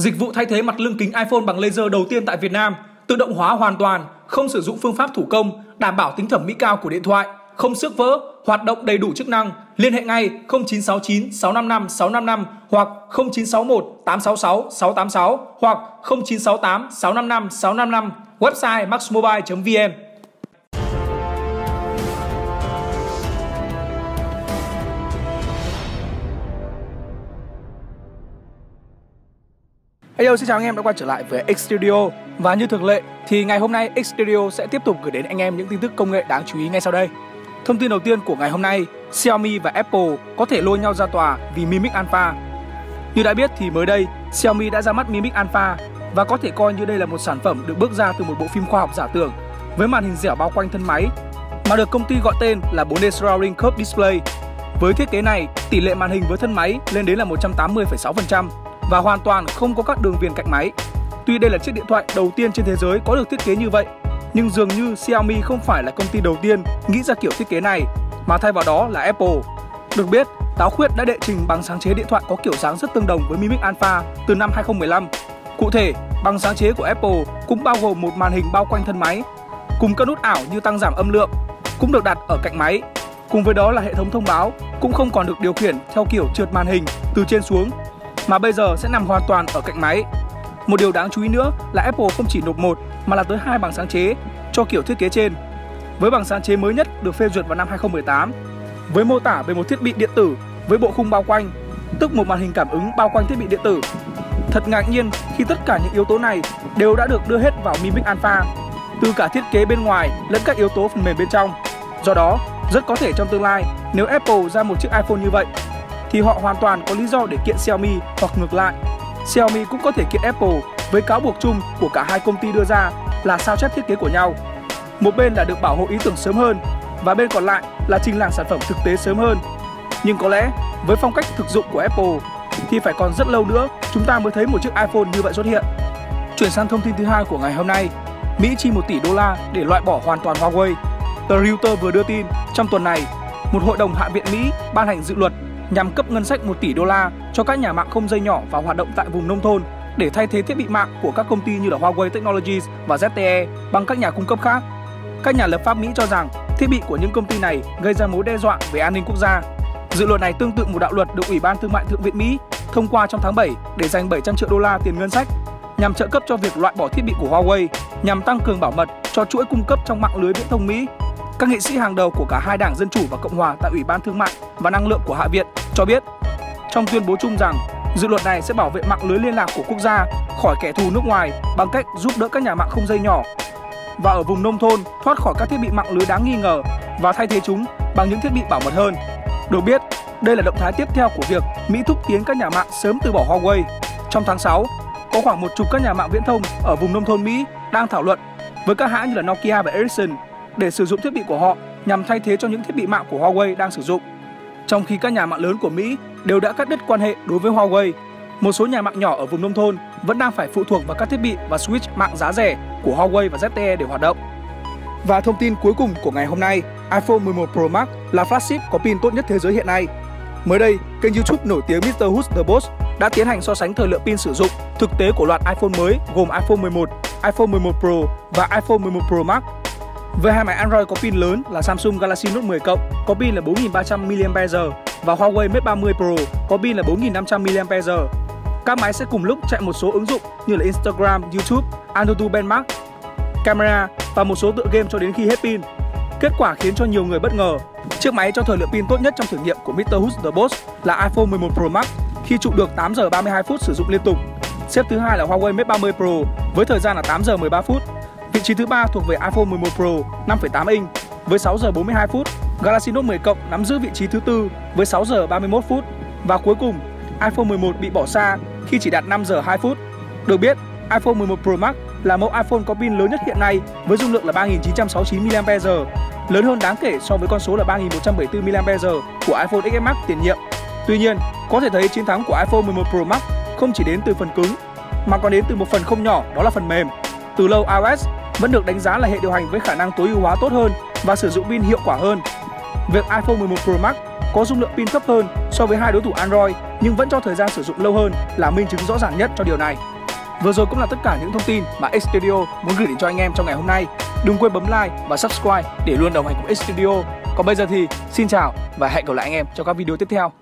Dịch vụ thay thế mặt lưng kính iPhone bằng laser đầu tiên tại Việt Nam, tự động hóa hoàn toàn, không sử dụng phương pháp thủ công, đảm bảo tính thẩm mỹ cao của điện thoại, không xước vỡ, hoạt động đầy đủ chức năng. Liên hệ ngay 0969 655 655 hoặc 0961 866 686 hoặc 0968 655 655, website maxmobile.vn. Hello, xin chào anh em đã quay trở lại với X Studio. Và như thường lệ thì ngày hôm nay X Studio sẽ tiếp tục gửi đến anh em những tin tức công nghệ đáng chú ý ngay sau đây. Thông tin đầu tiên của ngày hôm nay Xiaomi và Apple có thể lôi nhau ra tòa vì Mi Mix Alpha. Như đã biết thì mới đây Xiaomi đã ra mắt Mi Mix Alpha Và có thể coi như đây là một sản phẩm được bước ra từ một bộ phim khoa học giả tưởng Với màn hình dẻo bao quanh thân máy Mà được công ty gọi tên là 4D Surrounding Curve Display. Với thiết kế này, tỷ lệ màn hình với thân máy lên đến là 180,6%, và hoàn toàn không có các đường viền cạnh máy. Tuy đây là chiếc điện thoại đầu tiên trên thế giới có được thiết kế như vậy, nhưng dường như Xiaomi không phải là công ty đầu tiên nghĩ ra kiểu thiết kế này, mà thay vào đó là Apple. Được biết, Táo Khuyết đã đệ trình bằng sáng chế điện thoại có kiểu dáng rất tương đồng với Mi Mix Alpha từ năm 2015. Cụ thể, bằng sáng chế của Apple cũng bao gồm một màn hình bao quanh thân máy, cùng các nút ảo như tăng giảm âm lượng, cũng được đặt ở cạnh máy. Cùng với đó là hệ thống thông báo cũng không còn được điều khiển theo kiểu trượt màn hình từ trên xuống mà bây giờ sẽ nằm hoàn toàn ở cạnh máy. Một điều đáng chú ý nữa là Apple không chỉ nộp một mà là tới hai bằng sáng chế cho kiểu thiết kế trên. Với bằng sáng chế mới nhất được phê duyệt vào năm 2018, với mô tả về một thiết bị điện tử với bộ khung bao quanh, tức một màn hình cảm ứng bao quanh thiết bị điện tử. Thật ngạc nhiên khi tất cả những yếu tố này đều đã được đưa hết vào Mi Mix Alpha, từ cả thiết kế bên ngoài lẫn các yếu tố phần mềm bên trong. Do đó, rất có thể trong tương lai nếu Apple ra một chiếc iPhone như vậy thì họ hoàn toàn có lý do để kiện Xiaomi hoặc ngược lại. Xiaomi cũng có thể kiện Apple với cáo buộc chung của cả hai công ty đưa ra là sao chép thiết kế của nhau. Một bên là được bảo hộ ý tưởng sớm hơn và bên còn lại là trình làng sản phẩm thực tế sớm hơn. Nhưng có lẽ với phong cách thực dụng của Apple thì phải còn rất lâu nữa chúng ta mới thấy một chiếc iPhone như vậy xuất hiện. Chuyển sang thông tin thứ hai của ngày hôm nay, Mỹ chi 1 tỷ đô la để loại bỏ hoàn toàn Huawei. Tờ Reuters vừa đưa tin trong tuần này, một hội đồng hạ viện Mỹ ban hành dự luật nhằm cấp ngân sách 1 tỷ đô la cho các nhà mạng không dây nhỏ và hoạt động tại vùng nông thôn, để thay thế thiết bị mạng của các công ty như là Huawei Technologies và ZTE bằng các nhà cung cấp khác. Các nhà lập pháp Mỹ cho rằng thiết bị của những công ty này gây ra mối đe dọa về an ninh quốc gia. Dự luật này tương tự một đạo luật được Ủy ban Thương mại Thượng viện Mỹ thông qua trong tháng 7 để dành 700 triệu đô la tiền ngân sách, nhằm trợ cấp cho việc loại bỏ thiết bị của Huawei, nhằm tăng cường bảo mật cho chuỗi cung cấp trong mạng lưới viễn thông Mỹ các nghị sĩ hàng đầu của cả hai đảng Dân Chủ và Cộng Hòa tại Ủy ban Thương mại và Năng lượng của Hạ viện cho biết trong tuyên bố chung rằng dự luật này sẽ bảo vệ mạng lưới liên lạc của quốc gia khỏi kẻ thù nước ngoài bằng cách giúp đỡ các nhà mạng không dây nhỏ và ở vùng nông thôn thoát khỏi các thiết bị mạng lưới đáng nghi ngờ và thay thế chúng bằng những thiết bị bảo mật hơn. Được biết, đây là động thái tiếp theo của việc Mỹ thúc tiến các nhà mạng sớm từ bỏ Huawei. Trong tháng 6, có khoảng một chục các nhà mạng viễn thông ở vùng nông thôn Mỹ đang thảo luận với các hãng như là Nokia và Ericsson để sử dụng thiết bị của họ nhằm thay thế cho những thiết bị mạng của Huawei đang sử dụng. Trong khi các nhà mạng lớn của Mỹ đều đã cắt đứt quan hệ đối với Huawei, một số nhà mạng nhỏ ở vùng nông thôn vẫn đang phải phụ thuộc vào các thiết bị và switch mạng giá rẻ của Huawei và ZTE để hoạt động. Và thông tin cuối cùng của ngày hôm nay, iPhone 11 Pro Max là flagship có pin tốt nhất thế giới hiện nay. Mới đây, kênh YouTube nổi tiếng Mr. Who's the Boss đã tiến hành so sánh thời lượng pin sử dụng thực tế của loạt iPhone mới gồm iPhone 11, iPhone 11 Pro và iPhone 11 Pro Max với hai máy Android có pin lớn là Samsung Galaxy Note 10 cộng có pin là 4300 mAh và Huawei Mate 30 Pro có pin là 4500 mAh. Các máy sẽ cùng lúc chạy một số ứng dụng như là Instagram, YouTube, Antutu Benchmark, camera và một số tựa game cho đến khi hết pin. Kết quả khiến cho nhiều người bất ngờ. Chiếc máy cho thời lượng pin tốt nhất trong thử nghiệm của Mr. Who's the Boss là iPhone 11 Pro Max khi trụ được 8 giờ 32 phút sử dụng liên tục. Xếp thứ hai là Huawei Mate 30 Pro với thời gian là 8 giờ 13 phút Vị trí thứ ba thuộc về iPhone 11 Pro 5,8 inch với 6 giờ 42 phút. Galaxy Note 10 cộng nắm giữ vị trí thứ tư với 6 giờ 31 phút. Và cuối cùng, iPhone 11 bị bỏ xa khi chỉ đạt 5 giờ 2 phút. Được biết, iPhone 11 Pro Max là mẫu iPhone có pin lớn nhất hiện nay với dung lượng là 3969 mAh, lớn hơn đáng kể so với con số là 3174 mAh của iPhone XS Max tiền nhiệm. Tuy nhiên, có thể thấy chiến thắng của iPhone 11 Pro Max không chỉ đến từ phần cứng mà còn đến từ một phần không nhỏ đó là phần mềm. Từ lâu, iOS vẫn được đánh giá là hệ điều hành với khả năng tối ưu hóa tốt hơn và sử dụng pin hiệu quả hơn. Việc iPhone 11 Pro Max có dung lượng pin thấp hơn so với hai đối thủ Android nhưng vẫn cho thời gian sử dụng lâu hơn là minh chứng rõ ràng nhất cho điều này. Vừa rồi cũng là tất cả những thông tin mà X Studio muốn gửi đến cho anh em trong ngày hôm nay. Đừng quên bấm like và subscribe để luôn đồng hành cùng X Studio. Còn bây giờ thì xin chào và hẹn gặp lại anh em trong các video tiếp theo.